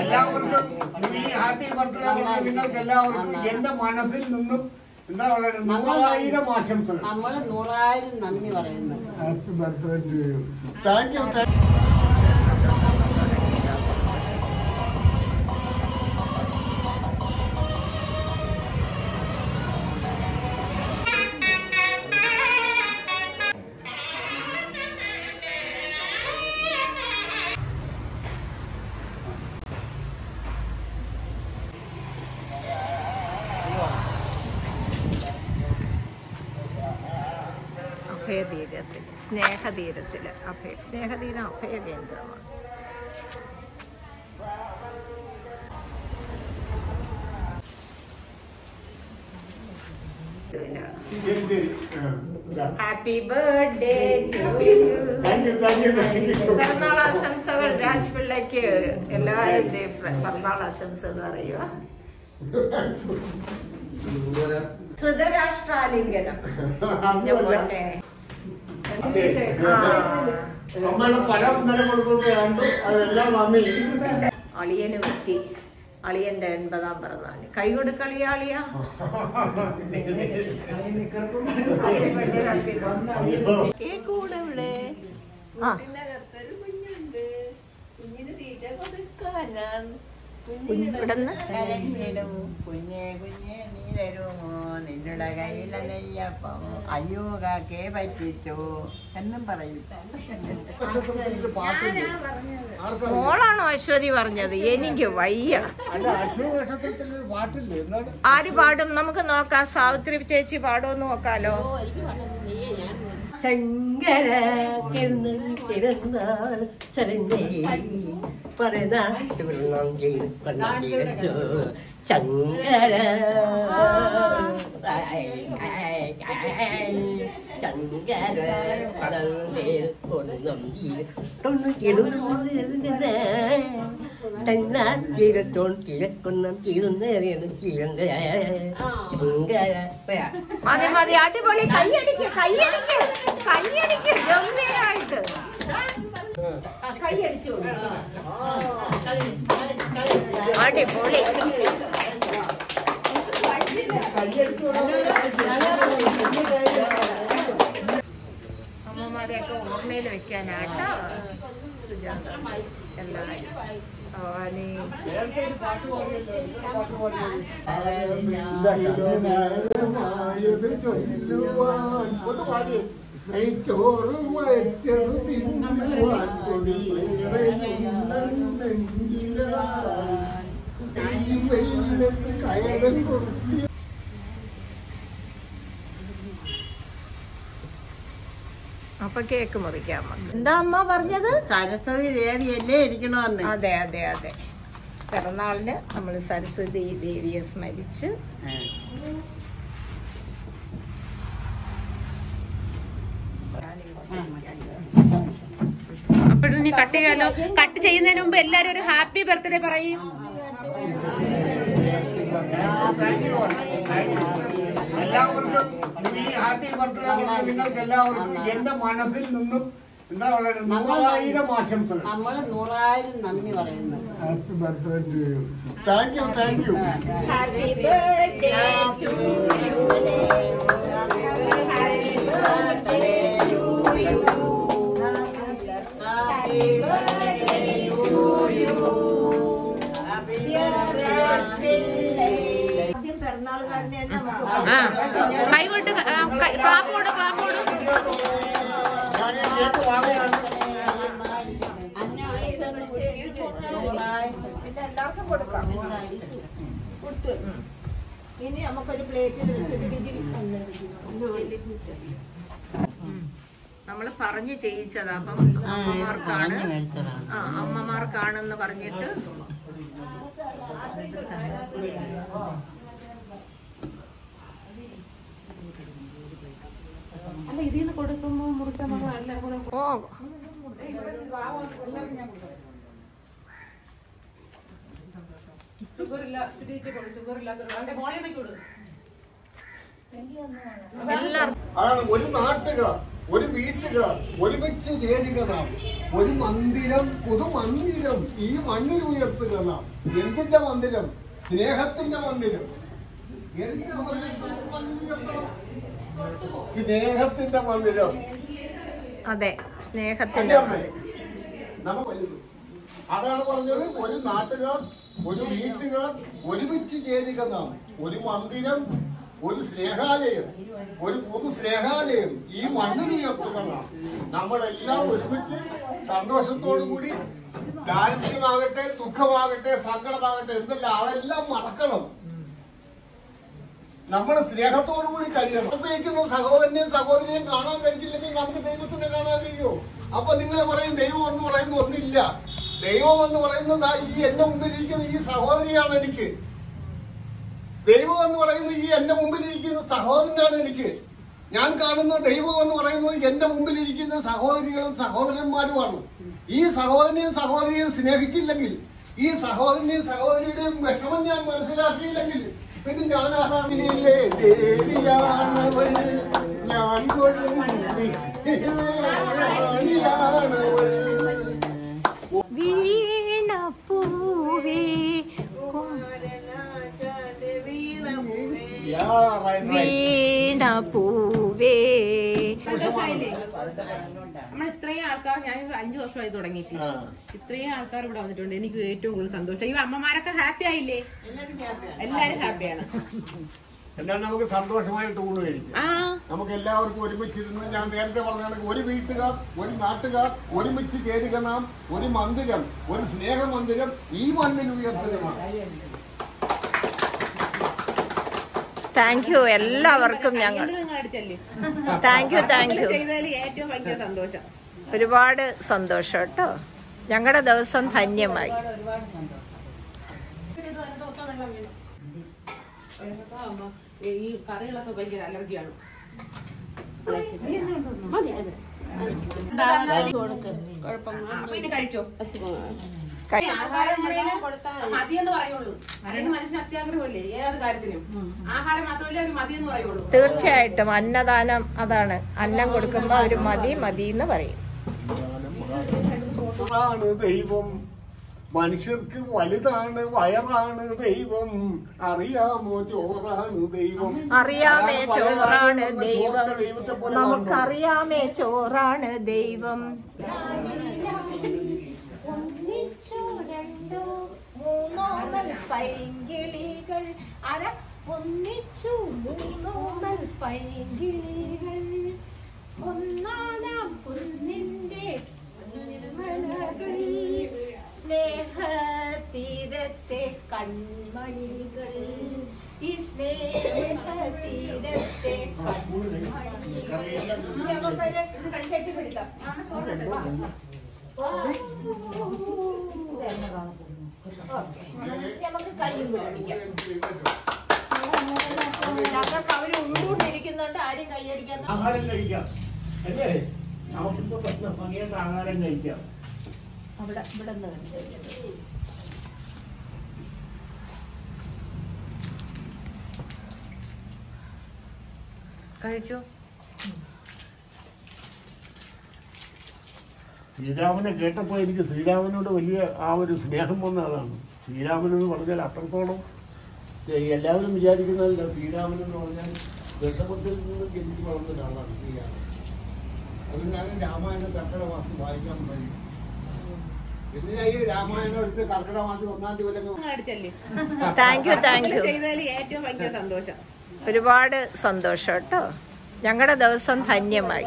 എല്ലാവർക്കും ഈ happy birthday പറഞ്ഞ നിങ്ങൾക്ക് എല്ലാവർക്കും എന്റെ മനസ്സിൽ നിന്നും എന്താ പറയുക നൂറായിരം ആശംസകൾ. നമ്മൾ നൂറായിരം നന്ദി പറയുന്നു happy birthday thank you thank you അഭയതീരത്തിൽ സ്നേഹതീരത്തിൽ അഭയ സ്നേഹതീരം അഭയ കേന്ദ്രമാണ്. ഹാപ്പി ബർത്ത്ഡേ പിറന്നാൾ ആശംസകൾ രാജ് പിള്ളയ്ക്ക് എല്ലാവരുടെയും പിറന്നാൾ ആശംസകൾ അറിയുക ഹൃദരാഷ്ട്രാലിംഗനം. അമ്മയുടെ പലം അതെല്ലാം അളിയന് പറ്റി. അളിയന്റെ എൺപതാം പിറന്നാൾ കൈ കൊടുക്കളിയ അളിയ. കേക്കൂടെ ഇവിടെ. ആ. കുഞ്ഞിനകത്തൊരു കുഞ്ഞുണ്ട്. കുഞ്ഞിന് തീറ്റ ഇവിടുന്ന്? കുഞ്ഞേ കുഞ്ഞെ നീ തരുമോ നിന്നുടെ കയ്യിലെ നെയ്യപ്പം അയ്യോ കാക്കേ പറ്റിച്ചോ എന്നും പറയും? മോളാണോ അശ്വതി പറഞ്ഞത്? എനിക്ക് വയ്യ. ആര് പാടും? നമുക്ക് നോക്കാം. സാവിത്രി ചേച്ചി പാടുമെന്ന് നോക്കാലോ. ശങ്കര കിടന്നാൽ ശരണ്യേ. പരനാശൂർണം ചെയ്ത് കൊണ്ടിരുന്നു ശങ്കര ശങ്കര പടന്തേൽ കൊണ്ടും തന്നാത്തിരത്തോൺ കിഴക്കൊന്നും തീർന്നേറിയാണ് ചീരങ്ക ശങ്കര മതി. മതി അടിപൊളി. കൈയടിക്ക് കൈയടിക്ക്. കൈയടിക്ക്. കൊടുക്ക്. അടിപൊളി അമ്മമാരെയൊക്കെ ഓർമ്മയിൽ വെക്കാനാട്ടോ. എല്ലാവരും ചൊല്ലുവാൻ ഒന്ന് പാടിയേ. വച്ചത് തിന്നുവാൻ കയറും അപ്പൊ കേക്ക് മുറിക്കാം. എന്താ അമ്മ പറഞ്ഞത്? സരസ്വതി ദേവിയല്ലേ ഇരിക്കണോന്ന്. അതെ അതെ അതെ. പിറന്നാളിന് നമ്മൾ സരസ്വതി ദേവിയെ സ്മരിച്ച് അപ്പോഴും നീ കട്ട് ചെയ്യാലോ? കട്ട് ചെയ്യുന്നതിന് മുമ്പ് എല്ലാരും ഒരു ഹാപ്പി ബർത്ത്ഡേ പറയും. എല്ലാവർക്കും ഈ ഹാപ്പി ബർത്ത്ഡേ പറഞ്ഞ നിങ്ങൾക്ക് എല്ലാവർക്കും എന്റെ മനസ്സിൽ നിന്നും എന്താ പറയുക നൂറായിരം ആശംസകൾ. നമ്മൾ നൂറായിരം നന്ദി പറയുന്നു. Happy birthday to you. Thank you thank you. Happy birthday to you. ആ. കൈ കൊണ്ട് ക്ലാപ്പ് കൊടു ക്ലാപ്പ് കൊടു ഞാൻ ഈ കേക്ക് വാങ്ങുകയാണ് എല്ലാവർക്കും കൊടുക്കാം നമുക്കൊരു പ്ലേറ്റിൽ വെച്ചിട്ട് രുചി നമ്മൾ പറഞ്ഞു ചെയ്യിച്ചതാ. അപ്പം അമ്മമാർക്കാണ്. ആ അമ്മമാർക്കാണെന്ന് പറഞ്ഞിട്ട് ഓ. എല്ലാവർക്കും അതാണ് ഒരു നാട്ടുകാർ ഒരു വീട്ടുകാർ ഒരുമിച്ച് ചേരുക നാം ഒരു മന്ദിരം പൊതു മന്ദിരം ഈ മണ്ണിൽ ഉയർത്തുക നാം എന്തിന്റെ മന്ദിരം? സ്നേഹത്തിന്റെ മന്ദിരം. ഏതിന്റെ മന്ദിരം? മണ്ണിൽ ഉയർത്തണം? സ്നേഹത്തിന്റെ മന്ദിരം. അതെ സ്നേഹത്തിന്റെ അതാണ് പറഞ്ഞത് ഒരു നാട്ടുകാർ ഒരു വീട്ടുകാർ ഒരുമിച്ച് ചേരുക നാം ഒരു മന്ദിരം ഒരു സ്നേഹാലയം ഒരു പൊതു സ്നേഹാലയം ഈ മണ്ണിന് ഉയർത്തുക നാം നമ്മളെല്ലാം ഒരുമിച്ച് സന്തോഷത്തോടു കൂടി ദാരിദ്ര്യമാകട്ടെ ദുഃഖമാകട്ടെ സങ്കടമാകട്ടെ എന്തെല്ലാം അതെല്ലാം മറക്കണം. നമ്മൾ സ്നേഹത്തോടു കൂടി കഴിയണം. പ്രത്യേകിക്കുന്ന സഹോദരനെയും സഹോദരിയെയും കാണാൻ കഴിച്ചില്ലെങ്കിൽ നമുക്ക് ദൈവത്തിനെ കാണാൻ കഴിയുമോ അപ്പൊ നിങ്ങൾ പറയും ദൈവം എന്ന് പറയുന്ന ഒന്നില്ല. ദൈവം എന്ന് പറയുന്നത് ഈ എന്റെ മുമ്പിലിരിക്കുന്ന ഈ സഹോദരിയാണ് എനിക്ക്. ദൈവം എന്ന് പറയുന്നത് ഈ എന്റെ മുമ്പിലിരിക്കുന്ന സഹോദരനാണ് എനിക്ക്. ഞാൻ കാണുന്ന ദൈവം എന്ന് പറയുന്നത് എന്റെ മുമ്പിലിരിക്കുന്ന സഹോദരികളും സഹോദരന്മാരുമാണ്. ഈ സഹോദരനെയും സഹോദരിയെയും സ്നേഹിച്ചില്ലെങ്കിൽ ഈ സഹോദരനെയും സഹോദരിയുടെയും വിഷമം ഞാൻ മനസ്സിലാക്കിയില്ലെങ്കിൽ ഞാൻ ആരാധിനില്ലേ ദേവിയാണവൾ. ഞാൻ കൊടുയാണവൾ വീണ പൂവേ നമ്മൾ ഇത്രയും ആൾക്കാർ ഞാൻ അഞ്ചു വർഷമായി തുടങ്ങിയിട്ട്. ഇത്രയും ആൾക്കാർ ഇവിടെ വന്നിട്ടുണ്ട്. എനിക്ക് ഏറ്റവും കൂടുതൽ സന്തോഷം. ഈ അമ്മമാരൊക്കെ ഹാപ്പി ആയില്ലേ? എല്ലാരും ഹാപ്പിയാണ് എന്നാൽ നമുക്ക് സന്തോഷമായിട്ട് ഊണ് കഴിക്കാം ആ. നമുക്ക് എല്ലാവർക്കും ഒരുമിച്ചിരുന്ന് ഞാൻ നേരത്തെ പറഞ്ഞ ഒരു വീട്ടുകാർ ഒരു നാട്ടുകാർ ഒരുമിച്ച് ചേരുക നാം ഒരു മന്ദിരം ഒരു സ്നേഹമന്ദിരം ഈ മണ്ണിൽ ഉയർത്തുകയാണ് താങ്ക് യു എല്ലാവർക്കും ഞങ്ങൾ. താങ്ക് യു താങ്ക് യു ഒരുപാട് സന്തോഷം കേട്ടോ. ഞങ്ങളുടെ ദിവസം ധന്യമായി. ഈ കറികളൊക്കെ ഭയങ്കര അലർജിയാണ്. കഴിച്ചോ? തീർച്ചയായിട്ടും അന്നദാനം അതാണ്. അന്നം കൊടുക്കുമ്പോ ഒരു മതി മതി എന്ന് പറയും. ദൈവം. മനുഷ്യർക്ക് വലുതാണ് വയറാണ് ദൈവം. അറിയാമോ ചോറാണ് ദൈവം? അറിയാമേ ചോറാണ് ദൈവം. നമുക്കറിയാമേ ചോറാണ് ദൈവം ഒന്നിച്ചോ രണ്ടോ മൂന്നോമൽ പൈങ്കിളികൾ അര ഒന്നിച്ചു മൂന്നോമൽ പൈങ്കിളികൾ. ഒന്നാനാം കുന്നിന്റെ നിർമ്മലകൾ സ്നേഹതീരത്തെ കൺമണികൾ. ഈ സ്നേഹതീരത്തെ കൺമണികൾ. ആഹാരം കഴിക്കാം. അല്ലേ? നമുക്കിപ്പോ പ്രശ്നം ഭംഗിയായിട്ട് ആഹാരം കഴിക്കാം. അവിടെ ഇവിടെ നിന്ന് കഴിച്ചു? ശ്രീരാമനെ കേട്ടപ്പോൾ എനിക്ക് ശ്രീരാമനോട് വലിയ ആ ഒരു സ്നേഹം വന്ന അതാണ് ശ്രീരാമൻ പറഞ്ഞാൽ അത്രത്തോളം എല്ലാവരും വിചാരിക്കുന്നതല്ല. ശ്രീരാമൻ എന്ന് പറഞ്ഞാൽ വിഷമത്തിൽ നിന്ന് ജനിച്ച് വളർന്ന ഒരാളാണ് ശ്രീരാമൻ അതുകൊണ്ടാണ് രാമായണം കർക്കിടക മാസം വായിക്കാൻ കഴിയും എന്തിനായി രാമായണം എടുത്ത് കർക്കിടക മാസം ഒന്നാം തീയതി ഒരുപാട് സന്തോഷം കേട്ടോ. ഞങ്ങളുടെ ദിവസം ധന്യമായി.